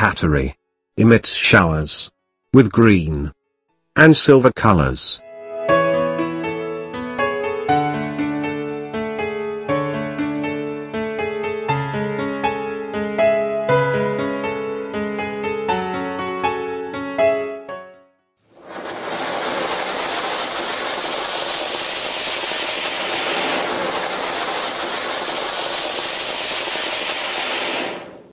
pattery. Emits showers. With green and silver colors.